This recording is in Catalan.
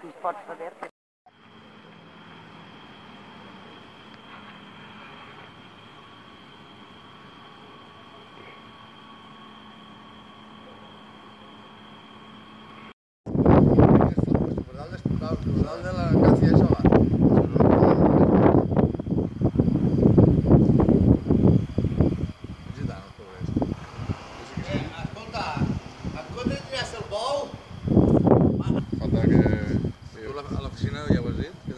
Si pot saber que Cancia de aquela gente.